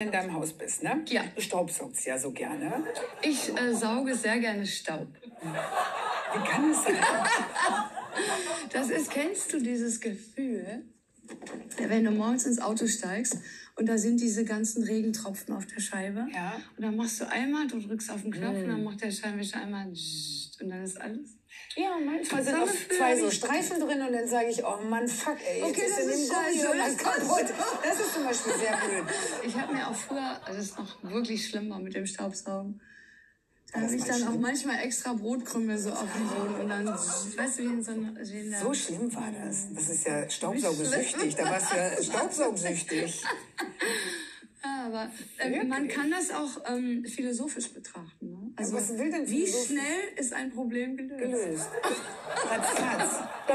in deinem Haus bist, ne? Ja. Du staubsaugst ja so gerne. Ich äh, sauge sehr gerne Staub. Wie kann es sein? Das ist, kennst du dieses Gefühl, wenn du morgens ins Auto steigst und da sind diese ganzen Regentropfen auf der Scheibe? Ja. Und dann machst du einmal, du drückst auf den Knopf und dann macht der Scheinwischer einmal und dann ist alles. Ja, manchmal sind Gefühl zwei so Streifen drin und dann sage ich, oh Mann, fuck, ey, jetzt Okay, ist das in dem ist Gummi irgendwas das ist kaputt. Das ist zum Beispiel sehr blöd. Ich habe mir auch früher, also das ist noch wirklich schlimmer mit dem Staubsaugen. Da habe ich dann auch schlimm? manchmal extra Brotkrümel so auf dem Boden und dann, weißt du, wie in so einer, So schlimm war das. Das ist ja staubsaugsüchtig. Da warst du ja staubsaugsüchtig. Ja, aber ähm, man kann das auch ähm, philosophisch betrachten. Ne? Also, was will denn wie schnell ist ein Problem gelöst? Gelöst. Ratz.